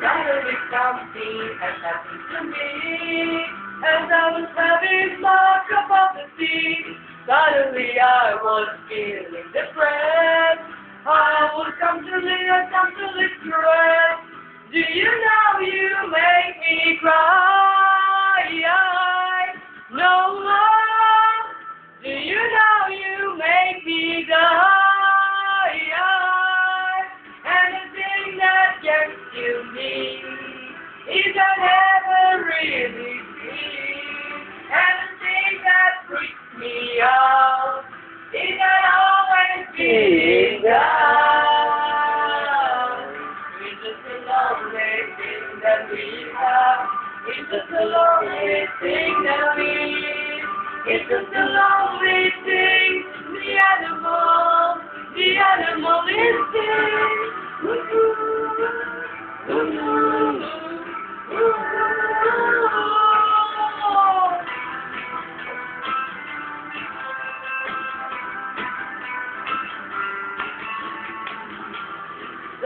Suddenly something has happened to me. As I was having cup of the tea, suddenly I was feeling depressed. I was constantly and constantly stressed. Do you know you make me cry? It's just a lonely thing that we have. It's just a lonely thing. The animal, the animal instinct.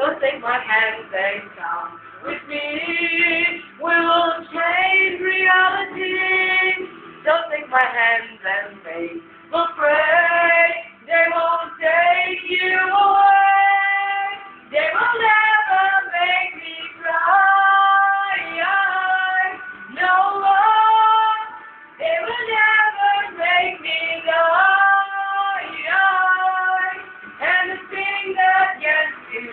Just take my hand and come with me. We will change reality. Just take my hand and make the pray. They won't take you away. Is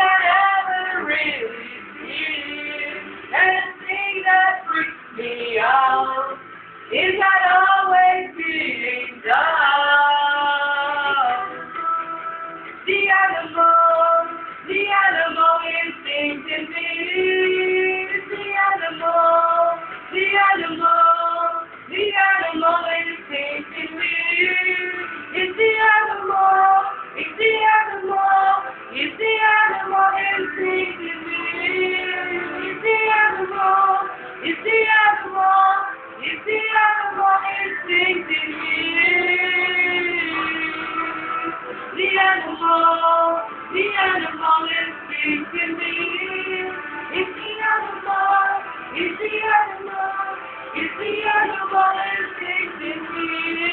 I never really see. And the thing that freaks me out is that It's the animal. It's the animal. It's changing me. The animal, the animal is changing me. You the animal. you the wall, you the wall is changing me.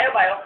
Ayaw ba yun?